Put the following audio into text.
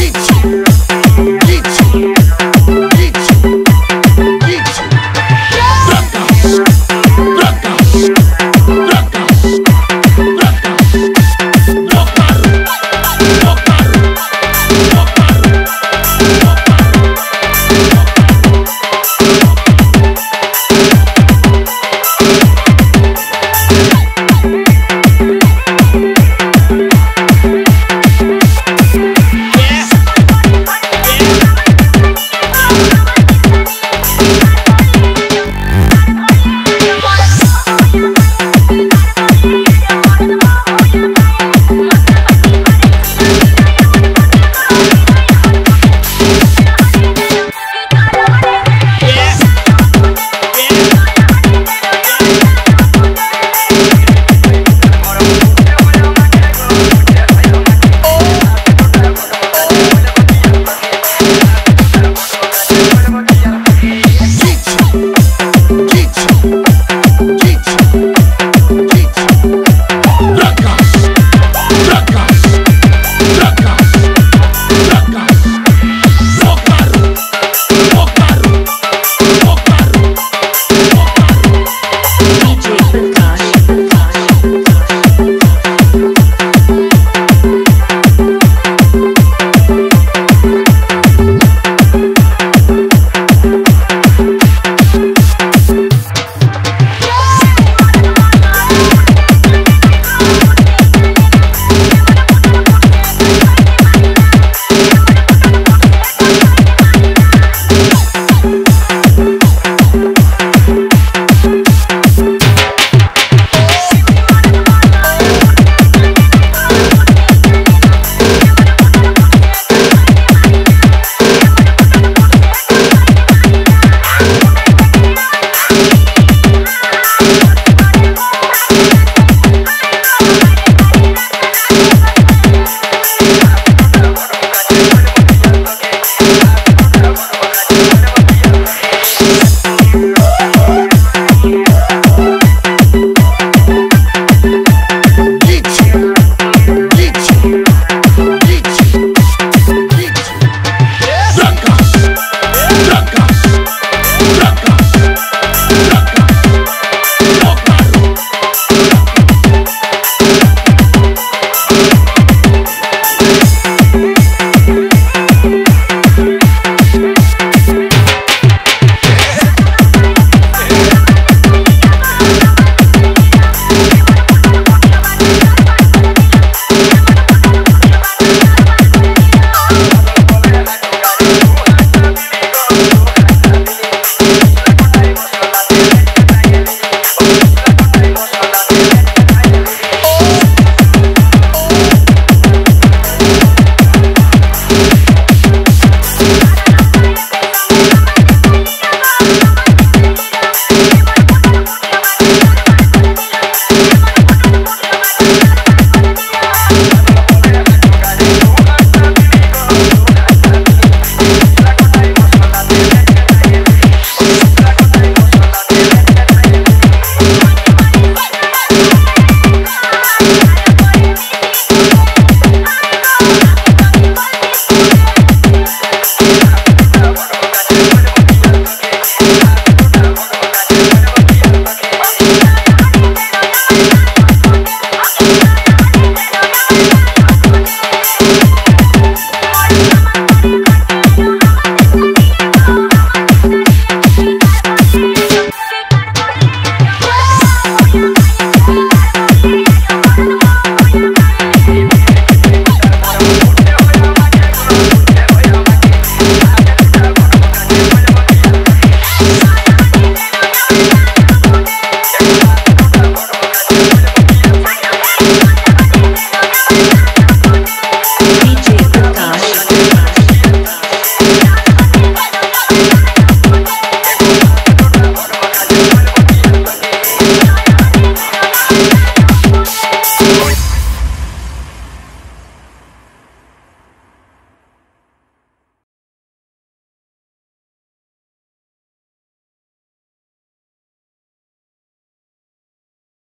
DJ